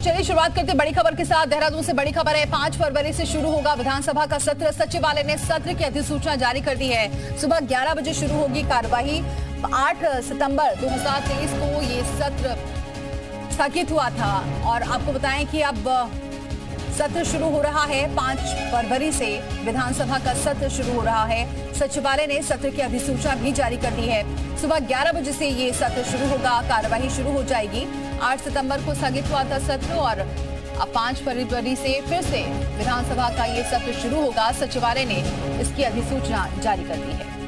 चलिए, शुरुआत करते बड़ी खबर के साथ। देहरादून से बड़ी खबर है, पाँच फरवरी से शुरू होगा विधानसभा का सत्र। सचिवालय ने सत्र की अधिसूचना जारी कर दी है। सुबह 11 बजे शुरू होगी कार्यवाही। 8 सितंबर 2023 को ये सत्र स्थगित हुआ था। और आपको बताएँ कि अब सत्र शुरू हो रहा है। पाँच फरवरी से विधानसभा का सत्र शुरू हो रहा है। सचिवालय ने सत्र की अधिसूचना भी जारी कर दी है। सुबह 11 बजे से ये सत्र शुरू होगा। कार्यवाही शुरू हो जाएगी। 8 सितंबर को स्थगित हुआ था सत्र और अब पाँच फरवरी से फिर से विधानसभा का ये सत्र शुरू होगा। सचिवालय ने इसकी अधिसूचना जारी कर दी है।